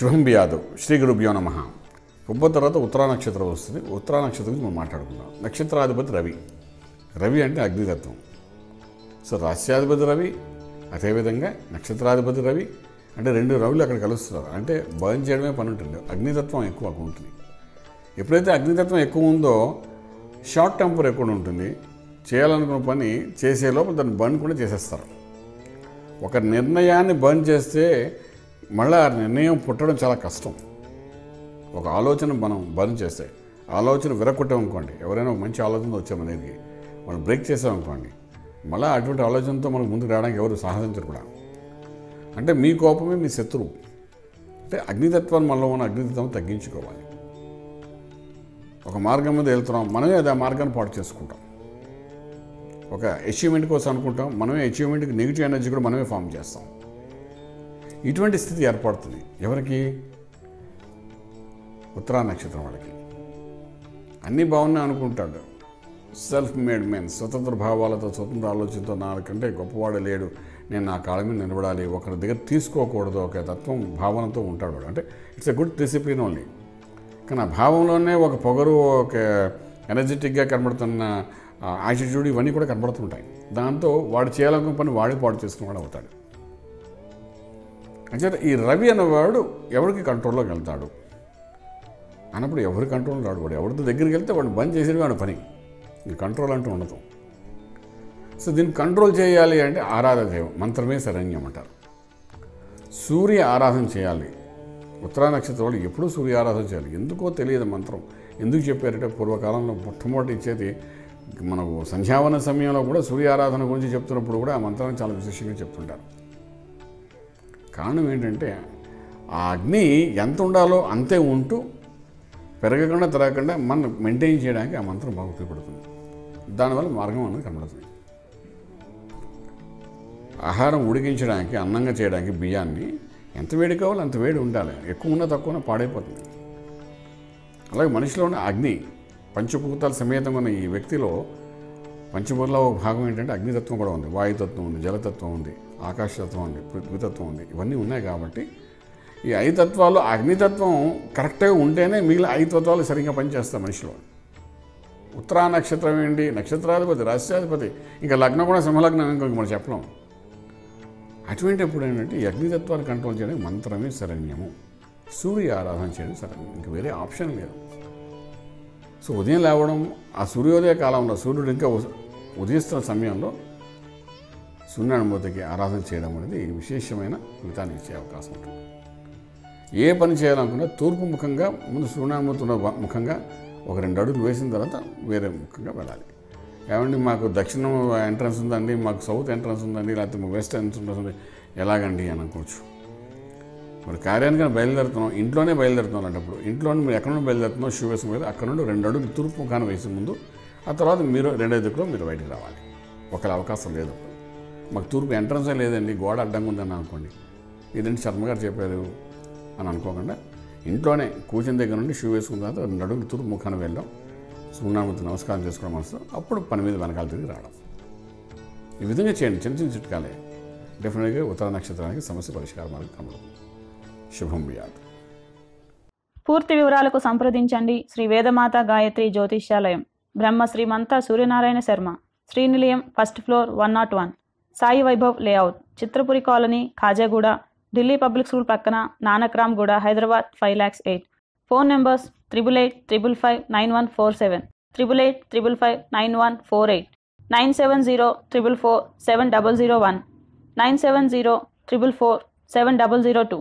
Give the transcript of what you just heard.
శుభం యాదవ్ శ్రీ గురుభ్యో నమ. ఉబ్బ తర్వాత ఉత్తరా నక్షత్రం వస్తుంది. ఉత్తరా నక్షత్రం గురించి మనం మాట్లాడుకుందాం. నక్షత్రాధిపతి రవి. రవి అంటే అగ్నితత్వం. సో రాస్యాధిపతి రవి అదేవిధంగా నక్షత్రాధిపతి రవి అంటే రెండు రవులు అక్కడ కలుస్తున్నారు. అంటే బర్న్ చేయడమే పని ఉంటుంది. అగ్నితత్వం ఎక్కువ అక్కడ ఉంటుంది. ఎప్పుడైతే అగ్నితత్వం ఎక్కువ ఉందో షార్ట్ టెంపర్ ఎక్కువ ఉంటుంది? చేయాలనుకున్న పని చేసే లోపల దాన్ని బర్న్ కూడా చేసేస్తారు. ఒక నిర్ణయాన్ని బర్న్ చేస్తే మళ్ళీ ఆ నిర్ణయం పుట్టడం చాలా కష్టం. ఒక ఆలోచన మనం బంద్ చేస్తే ఆలోచన విరగొట్టాం అనుకోండి ఎవరైనా ఒక మంచి ఆలోచన వచ్చాం అనేది మనం బ్రేక్ చేసాం అనుకోండి మళ్ళీ అటువంటి ఆలోచనతో మనకు ముందుకు రావడానికి ఎవరు సాహసించరు కూడా. అంటే మీ కోపమే మీ శత్రువు. అంటే అగ్నితత్వాన్ని మనలో ఉన్న అగ్నితత్వం తగ్గించుకోవాలి. ఒక మార్గం మీద వెళ్తున్నాం మనమే అది ఆ మార్గాన్ని పాటు చేసుకుంటాం. ఒక అచీవ్మెంట్ కోసం అనుకుంటాం మనమే అచీవ్మెంట్కి నెగిటివ్ ఎనర్జీ కూడా మనమే ఫామ్ చేస్తాం. ఇటువంటి స్థితి ఏర్పడుతుంది. ఎవరికి? ఉత్తరా నక్షత్రం వాళ్ళకి. అన్నీ బాగున్నాయి అనుకుంటాడు. సెల్ఫ్ మేడ్ మెన్ స్వతంత్ర భావాలతో స్వతంత్ర ఆలోచనతో నాకంటే గొప్పవాడు లేడు. నేను నా కాళ్ళ మీద నిలబడాలి ఒకరి దగ్గర తీసుకోకూడదు ఒక తత్వం భావనతో ఉంటాడు అంటే it's a good discipline only కానీ ఆ భావంలోనే ఒక పొగరు ఒక ఎనర్జెటిక్గా కనబడుతున్న యాటిట్యూడ్ ఇవన్నీ కూడా కనబడుతుంటాయి. దాంతో వాడు చేయాలనుకున్న పని వాడే పాడు చేసుకున్నవాడు అవుతాడు. అంచేత ఈ రవి అనేవాడు ఎవరికి కంట్రోల్లోకి వెళ్తాడు? అన్నప్పుడు ఎవరి కంట్రోల్ రాడు? వాడు ఎవరితో దగ్గరికి వెళ్తే వాడు బంద్ చేసేది వాడి పని. ఇంక కంట్రోల్ అంటూ ఉండదు. సో దీన్ని కంట్రోల్ చేయాలి అంటే ఆరాధన దేవం మంత్రమే శరణ్యం అంటారు. సూర్య ఆరాధన చేయాలి. ఉత్తరా నక్షత్రం వాళ్ళు ఎప్పుడూ సూర్య ఆరాధన చేయాలి. ఎందుకో తెలియదు మంత్రం. ఎందుకు చెప్పారంటే పూర్వకాలంలో మొట్టమొదటి ఇచ్చేది మనకు సంధ్యావన సమయంలో కూడా సూర్య ఆరాధన గురించి చెప్తున్నప్పుడు కూడా ఆ మంత్రాన్ని చాలా విశేషంగా చెప్తుంటారు. కారణం ఏంటంటే ఆ అగ్ని ఎంత ఉండాలో అంతే ఉంటూ పెరగకుండా తిరగకుండా మనం మెయింటైన్ చేయడానికి ఆ మంత్రం బాగా ఉపయోగపడుతుంది. దానివల్ల మార్గం అనేది కనబడుతుంది. ఆహారం ఉడికించడానికి అన్నంగా చేయడానికి బియ్యాన్ని ఎంత వేడి కావాలో అంత వేడి ఉండాలి. ఎక్కువ ఉన్నా తక్కువ ఉన్నా పాడైపోతుంది. అలాగే మనిషిలో ఉన్న అగ్ని పంచభూతాల సమేతంగా ఉన్న ఈ వ్యక్తిలో పంచభూతాల ఒక భాగం ఏంటంటే అగ్నితత్వం కూడా ఉంది వాయుతత్వం ఉంది జలతత్వం ఉంది ఆకాశతత్వం ఉంది పృథ్వీతత్వం ఉంది. ఇవన్నీ ఉన్నాయి కాబట్టి ఈ ఐదు తత్వాలు అగ్నితత్వం కరెక్ట్గా ఉంటేనే మిగిలిన ఐదు తత్వాలు సరిగ్గా పనిచేస్తాయి మనిషిలో. ఉత్తరా నక్షత్రం ఏంటి? నక్షత్రాధిపతి రాష్ట్రాధిపతి ఇంకా లగ్నం కూడా సింహలగ్నం ఇంకొక మనం చెప్పలేం. అటువంటి ఎప్పుడు ఏంటంటే ఈ అగ్నితత్వాన్ని కంట్రోల్ చేయడానికి మంత్రమే శరణ్యము. సూర్య ఆరాధన చేయడం శరణ్యం ఇంక వేరే ఆప్షన్ లేదు. సో ఉదయం లేవడం ఆ సూర్యోదయ కాలంలో సూర్యుడు ఇంకా ఉదయిస్తున్న సమయంలో సూర్యానుమూర్తికి ఆరాధన చేయడం అనేది విశేషమైన ఫలితాన్ని ఇచ్చే అవకాశం ఉంటుంది. ఏ పని చేయాలనుకున్నా తూర్పు ముఖంగా ముందు సూర్యానుమూర్తి ఉన్న ముఖంగా ఒక రెండు అడుగులు వేసిన తర్వాత వేరే ముఖంగా వెళ్ళాలి. ఏమండి మాకు దక్షిణం ఎంట్రన్స్ ఉందండి మాకు సౌత్ ఎంట్రన్స్ ఉందండి లేకపోతే మాకు వెస్ట్ ఎంట్రన్స్ ఉంది ఎలాగండి అని అనుకోవచ్చు. మరి కార్యానికి బయలుదేరుతున్నాం ఇంట్లోనే బయలుదేరుతున్నాం అలాంటప్పుడు ఇంట్లో మీరు ఎక్కడ నుండి బయలుదేరుతున్నాం షూ మీద అక్కడ నుండి రెండు అడుగులు తూర్పు ముఖాన్ని వేసే ముందు ఆ తర్వాత మీరు రెండో దిక్కులో మీరు బయటికి రావాలి. ఒకళ్ళ అవకాశం లేదు. మాకు తూర్పు ఎంట్రన్సే లేదండి. గోడ అడ్డంగా ఉందని అనుకోండి. ఇదేంటి శర్మ గారు చెప్పారు అని అనుకోకుండా ఇంట్లోనే కూర్చుని దగ్గర నుండి షూ వేసుకున్న తర్వాత రెండు అడుగులు తూర్పు ముఖాన్ని వెళ్ళాం సూర్యనామూర్తి నమస్కారం చేసుకోవడం మనసు అప్పుడు పని మీద వెనకాల తిరిగి రావడం. ఈ విధంగా చేయండి. చిన్న చిన్న చిట్కాలే. డెఫినెట్గా ఉత్తర నక్షత్రానికి సమస్య పరిష్కార మార్గం కనబడుతుంది శుభం వ్యాధి పూర్తి వివరాలకు సంప్రదించండి. Shri Vedamata Gayatri Jyotishyalayam. Brahma Srimantha Suryanarayana Sharma. Srinilayam first floor one not one. Sai Vaibhav layout. Chitrapuri colony Khajaguda. Delhi public school పక్కన Nanakramguda Hyderabad five lakhs eight. Phone numbers triple eight triple five nine one four seven. Triple eight triple five nine one four eight. Nine seven zero triple four seven double zero one. Nine seven zero triple four seven double zero two.